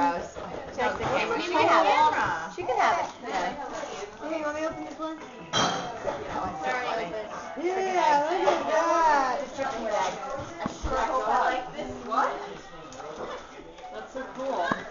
gross. She can have it. She can have it. Yeah. Hey, me open this one? Yeah, look at that. A like this. What? That's so cool.